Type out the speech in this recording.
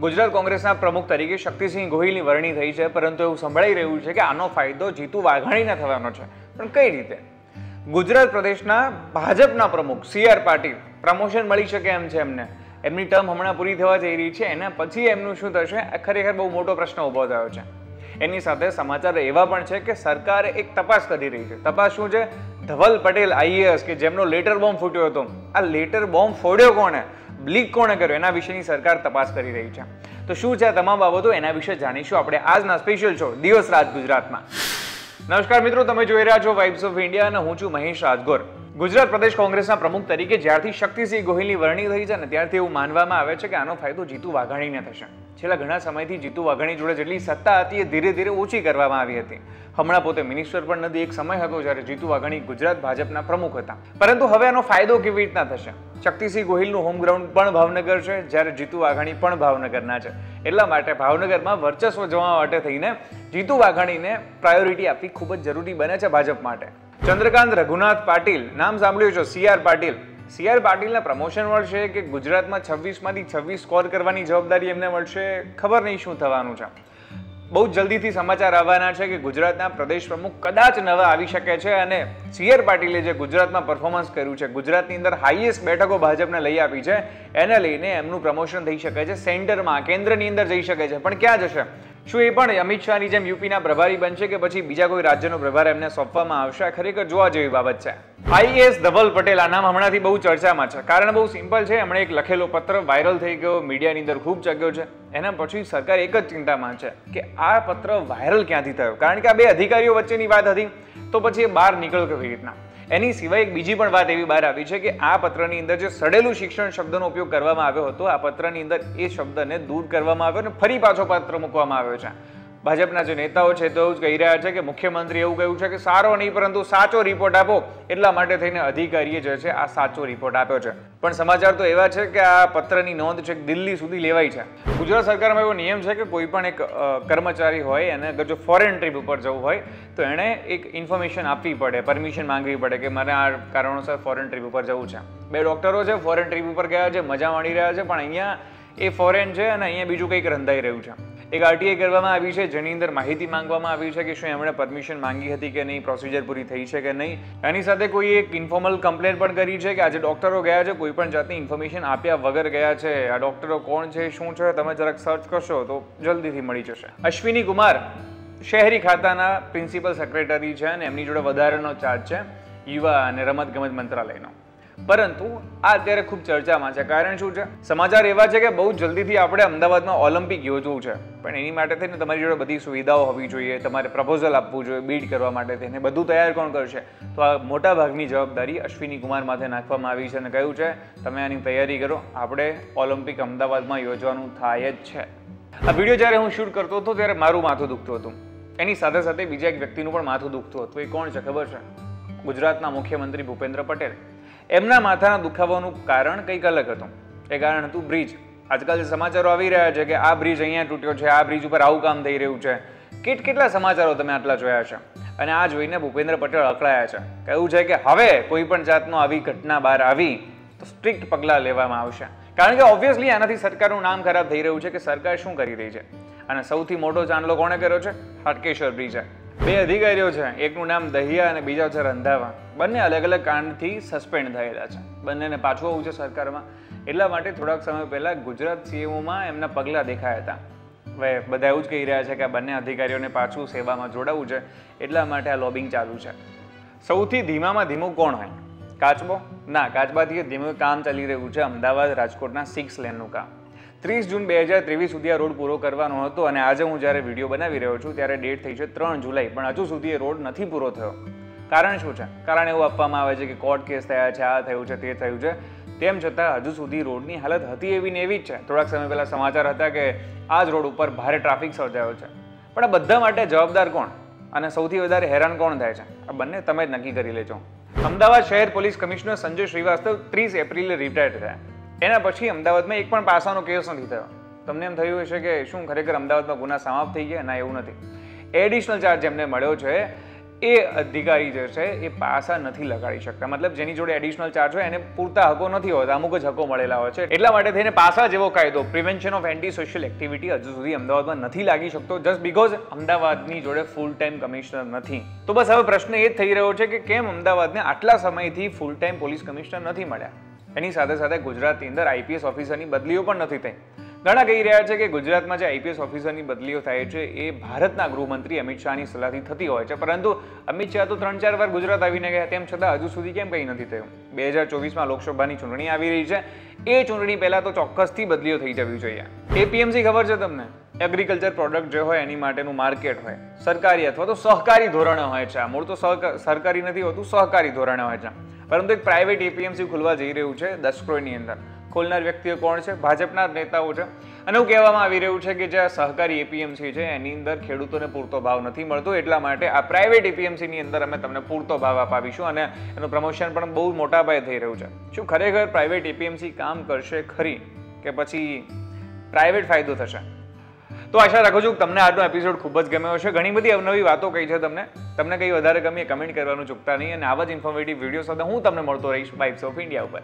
ગુજરાત કોંગ્રેસના પ્રમુખ તરીકે શક્તિસિંહ ગોહિલની વરણી થઈ છે, પરંતુ એવું સંભળાઈ રહ્યું છે કે આનો ફાયદો જીતુ વાઘાણીને થવાનો છે. પણ કઈ રીતે? ગુજરાત પ્રદેશના ભાજપના પ્રમુખ સી આર પાટીલ પ્રમોશન મળી શકે એમ છે એમને. એમની ટર્મ હમણાં પૂરી થવા જઈ રહી છે, એના પછી એમનું શું થશે? ખરેખર બહુ મોટો પ્રશ્ન ઊભો થયો છે. એની સાથે સમાચાર એવા પણ છે કે સરકાર એક તપાસ કરી રહી છે. તપાસ શું છે? ધવલ પટેલ આઈએએસ કે જેમનો લેટર બોમ્બ ફૂટ્યો હતો. આ લેટર બોમ્બ ફોડ્યો કોણે? બ્લીક કોણે કર્યો? એના વિશેની સરકાર તપાસ કરી રહી છે. તો શું છે આ તમામ બાબતો? એના વિશે જાણીશું. આપણે આજના સ્પેશિયલ શો દિવસ રાત ગુજરાતમાં. નમસ્કાર મિત્રો, તમે જોઈ રહ્યા છો વાઇબ્સ ઓફ ઇન્ડિયા અને હું છું મહેશ રાજગોર. ગુજરાત પ્રદેશ કોંગ્રેસના પ્રમુખ તરીકે જ્યારથી શક્તિસિંહ ગોહિલની વરણી થઈ છે ને ત્યારથી એવું માનવામાં આવે છે કે આનો ફાયદો જીતુ વાઘાણીને થશે. છેલ્લા ઘણા સમયથી જીતુ વાઘાણી જોડે જેટલી સત્તા હતી એ ધીરે ધીરે ઓછી કરવામાં આવી હતી. હમણાં પોતે મિનિસ્ટર પણ નથી. એક સમય હતો જ્યારે જીતુ વાઘાણી ગુજરાત ભાજપના પ્રમુખ હતા. પરંતુ હવે આનો ફાયદો કેવી રીતના થશે? શક્તિસિંહ ગોહિલનું હોમ ગ્રાઉન્ડ પણ ભાવનગર છે, જ્યારે જીતુ વાઘાણી પણ ભાવનગરના છે. એટલા માટે ભાવનગરમાં વર્ચસ્વ જવા માટે થઈને જીતુ વાઘાણીને પ્રાયોરિટી આપવી ખૂબ જ જરૂરી બને છે ભાજપ માટે. ચંદ્રકાંત રઘુનાથ પાટીલ, નામ સાંભળ્યું છે C R Patil. C R પાટીલને promotion મળશે કે ગુજરાતમાં છવ્વીસમાંથી છવ્વીસ સ્કોર કરવાની જવાબદારી એમને મળશે, ખબર નહીં શું થવાનું છે. બહુ જલ્દીથી સમાચાર આવવાના છે કે ગુજરાતના પ્રદેશ પ્રમુખ કદાચ નવા આવી શકે છે અને સી આર પાટીલે જે ગુજરાતમાં પરફોર્મન્સ કર્યું છે, ગુજરાતની અંદર હાઈએસ્ટ બેઠકો ભાજપને લઈ આપી છે, એને લઈને એમનું પ્રમોશન થઈ શકે છે, સેન્ટરમાં, કેન્દ્રની અંદર જઈ શકે છે. પણ ક્યાં જશે? શું એ પણ અમિત શાહની જેમ યુપીના પ્રભારી બનશે કે પછી બીજા કોઈ રાજ્યનો પ્રભાર એમને સોંપવામાં આવશે? ખરેખર જોવા જેવી બાબત છે. આઈએસ ધવલ પટેલ આ નામ હમણાંથી બહુ ચર્ચામાં છે. કારણ બહુ સિમ્પલ છે, એમણે એક લખેલો પત્ર વાયરલ થઈ ગયો, મીડિયાની અંદર ખૂબ ચગ્યો છે. એના પછી સરકાર એક જ ચિંતામાં છે કે આ પત્ર વાયરલ ક્યાંથી થયો? કારણ કે આ બે અધિકારીઓ વચ્ચેની વાત હતી, તો પછી એ બહાર નીકળ્યો કેવી રીતના? એની સિવાય એક બીજી પણ વાત એવી બહાર આવી છે કે આ પત્રની અંદર જે સડેલું શિક્ષણ શબ્દનો ઉપયોગ કરવામાં આવ્યો હતો, આ પત્રની અંદર એ શબ્દને દૂર કરવામાં આવ્યો અને ફરી પાછો પત્ર મૂકવામાં આવ્યો છે. ભાજપના જે નેતાઓ છે તો જ કહી રહ્યા છે કે મુખ્યમંત્રી એવું કહ્યું છે કે સારો નહીં, પરંતુ સાચો રિપોર્ટ આપો. એટલા માટે થઈને અધિકારીએ જે છે, આ સાચો રિપોર્ટ આપ્યો છે. પણ સમાચાર તો એવા છે કે આ પત્રની નોંધ છે દિલ્હી સુધી લેવાય છે. ગુજરાત સરકારમાં એવો નિયમ છે કે કોઈ પણ એક કર્મચારી હોય અને અગર જો ફોરેન ટ્રીપ ઉપર જવું હોય, તો એણે એક ઇન્ફોર્મેશન આપવી પડે પરમિશન માંગવી પડે કે મારે આ કારણોસર ફોરેન ટ્રીપ ઉપર જવું છે. બે ડૉક્ટરો છે ફોરેન ટ્રીપ ઉપર ગયા છે, મજા માણી રહ્યા છે, પણ અહીંયા એ ફોરેન છે અને અહીંયા બીજું કંઈક રંધાઈ રહ્યું છે. એક આરટીઆઈ કરવામાં આવી છે, જેની અંદર માહિતી માંગવામાં આવી છે કે શું એમણે પરમિશન માંગી હતી કે નહીં પ્રોસિજર પૂરી થઈ છે કે નહીં. એની સાથે કોઈ એક ઇન્ફોર્મલ કમ્પ્લેન પણ કરી છે કે આજે ડોક્ટરો ગયા છે, કોઈ પણ જાતની ઇન્ફોર્મેશન આપ્યા વગર ગયા છે. આ ડોક્ટરો કોણ છે, શું છે, તમે જરાક સર્ચ કરશો તો જલ્દીથી મળી જશે. અશ્વિની કુમાર, શહેરી ખાતાના પ્રિન્સિપલ સેક્રેટરી છે અને એમની જોડે વધારાનો ચાર્જ છે, યુવા અને રમતગમત મંત્રાલયનો. પરંતુ આ અત્યારે ખૂબ ચર્ચામાં છે. કારણ શું છે? સમાચાર એવા છે કે બહુ જલ્દીથી આપણે અમદાવાદમાં ઓલિમ્પિક યોજવું છે. પણ એની માટે થઈને તમારી જોડે બધી સુવિધાઓ હોવી જોઈએ, તમારે પ્રપોઝલ આપવું જોઈએ, બીડ કરવા માટે થઈને બધું તૈયાર કોણ કરશે? તો આ મોટા ભાગની જવાબદારી અશ્વિની કુમાર માથે નાખવામાં આવી છે અને કહ્યું છે, તમે આની તૈયારી કરો. આપણે ઓલિમ્પિક અમદાવાદમાં યોજવાનું થાય જ છે. આ વીડિયો જ્યારે હું શૂટ કરતો હતો ત્યારે મારું માથું દુખતું હતું. એની સાથે સાથે બીજા એક વ્યક્તિનું પણ માથું દુખતું હતું. એ કોણ છે? ખબર છે? ગુજરાતના મુખ્યમંત્રી ભૂપેન્દ્ર પટેલ. એમના માથાના દુખાવાનું કારણ કંઈક અલગ હતું. એ કારણ હતું બ્રિજ. આજકાલ જે સમાચારો આવી રહ્યા છે કે આ બ્રિજ અહીંયા તૂટ્યો છે, આ બ્રિજ ઉપર આવું કામ થઈ રહ્યું છે. કેટ કેટલા સમાચારો તમે આટલા જોયા છે? અને આ જોઈને ભૂપેન્દ્ર પટેલ અકળાયા છે. કહ્યું છે કે હવે કોઈ પણ જાતનો આવી ઘટના બહાર આવી તો સ્ટ્રિક્ટ પગલાં લેવામાં આવશે. કારણ કે ઓબ્વિયસલી આનાથી સરકારનું નામ ખરાબ થઈ રહ્યું છે કે સરકાર શું કરી રહી છે? અને સૌથી મોટો ચાંદલો કોણે કર્યો છે? હાટકેશ્વર બ્રિજે. બે અધિકારીઓ છે. એકનું નામ દહિયા અને બીજા છે રંધાવા. બંને અલગ અલગ કાંડથી સસ્પેન્ડ થયેલા છે. બંનેને પાછું આવવું છે સરકારમાં. એટલા માટે થોડાક સમય પહેલાં ગુજરાત સીએમઓમાં એમના પગલાં દેખાયા હતા. હવે બધા એવું જ કહી રહ્યા છે કે આ બંને અધિકારીઓને પાછું સેવામાં જોડાવવું છે. એટલા માટે આ લોબિંગ ચાલુ છે. સૌથી ધીમામાં ધીમું કોણ હોય? કાચબો? ના, કાચબાથી ધીમું કામ ચાલી રહ્યું છે અમદાવાદ રાજકોટના સિક્સ લેનનું કામ. ત્રીસ જૂન બે હજાર ત્રેવીસ સુધી આ રોડ પૂરો કરવાનો હતો અને આજે હું જ્યારે વીડિયો બનાવી રહ્યો છું ત્યારે ડેટ થઈ છે ત્રણ જુલાઈ, પણ હજુ સુધી એ રોડ નથી પૂરો થયો. કારણ શું છે? કારણ એવું આપવામાં આવે છે કે કોર્ટ કેસ થયા છે, આ થયું છે, તે થયું છે. તેમ છતાં હજુ સુધી રોડની હાલત હતી એવી ને એવી જ છે. થોડાક સમય પહેલાં સમાચાર હતા કે આ જ રોડ ઉપર ભારે ટ્રાફિક સર્જાયો છે. પણ આ બધા માટે જવાબદાર કોણ? અને સૌથી વધારે હેરાન કોણ થાય છે? આ બંને તમે જ નક્કી કરી લેજો. અમદાવાદ શહેર પોલીસ કમિશનર સંજય શ્રીવાસ્તવ ત્રીસ એપ્રિલે રિટાયર થયા. એના પછી અમદાવાદમાં એક પણ પાસાનો કેસ નથી થયો. તમને એમ થયું હશે કે શું ખરેખર અમદાવાદમાં ગુના સમાપ્ત થઈ ગયા? ના, એવું નથી. એડિશનલ ચાર્જ જેમને મળ્યો છે, એ અધિકારી જે છે, એ પાસા નથી લગાડી શકતા. મતલબ જેની જોડે એડિશનલ ચાર્જ હોય, એને પૂરતા હકો નથી હોતા. અમુક જ હકો મળેલા હોય છે. એટલા માટે થઈને પાસા જેવો કાયદો prevention of anti social activity હજુ સુધી અમદાવાદમાં નથી લાગી શકતો જસ્ટ બિકોઝ અમદાવાદની જોડે ફૂલ ટાઈમ કમિશનર નથી. તો બસ હવે પ્રશ્ન એ જ થઈ રહ્યો છે કે કેમ અમદાવાદને આટલા સમયથી ફૂલ ટાઈમ પોલીસ કમિશનર નથી મળ્યા? એની સાથે સાથે ગુજરાતની અંદર આઈપીએસ ઓફિસરની બદલીઓ પણ નથી થઈ. ઘણા કહી રહ્યા છે કે ગુજરાતમાં જે આઈપીએસ ઓફિસરની બદલીઓ થાય છે એ ભારતના ગૃહમંત્રી અમિત શાહની સલાહથી થતી હોય છે. પરંતુ અમિત શાહ તો ત્રણ ચાર વાર ગુજરાત આવીને ગયા, તેમ છતાં હજુ સુધી કેમ કંઈ નથી થયું? બે હજાર ચોવીસમાં લોકસભાની ચૂંટણી આવી રહી છે. એ ચૂંટણી પહેલાં તો ચોક્કસથી બદલીઓ થઈ જવી જોઈએ. એપીએમસી ખબર છે તમને? એગ્રીકલ્ચર પ્રોડક્ટ જે હોય એની માટેનું માર્કેટ હોય, સરકારી અથવા તો સહકારી ધોરણે હોય છે આ. મૂળ તો સરકારી નથી હોતું, સહકારી ધોરણે હોય છે. પરંતુ એક પ્રાઇવેટ એપીએમસી ખુલવા જઈ રહ્યું છે દસ કરોડની અંદર. ખોલનાર વ્યક્તિઓ કોણ છે? ભાજપના નેતાઓ છે. અને એવું કહેવામાં આવી રહ્યું છે કે જે સહકારી એપીએમસી છે, એની અંદર ખેડૂતોને પૂરતો ભાવ નથી મળતો. એટલા માટે આ પ્રાઇવેટ એપીએમસીની અંદર અમે તમને પૂરતો ભાવ અપાવીશું અને એનું પ્રમોશન પણ બહુ મોટા પાયે થઈ રહ્યું છે. શું ખરેખર પ્રાઇવેટ એપીએમસી કામ કરશે ખરી કે પછી પ્રાઇવેટ ફાયદો થશે? તો આશા રાખું છું તમને આજનો એપિસોડ ખૂબ જ ગમ્યો હશે. ઘણી બધી અવનવી વાતો કહી છે તમને. તમને કંઈ વધારે ગમી કમેન્ટ કરવાનું ચૂકતા નહીં. અને આવા જ ઇન્ફોર્મેટિવ વીડિયો સાથે હું તમને મળતો રહીશ બાઇક્સ ઓફ ઇન્ડિયા ઉપર.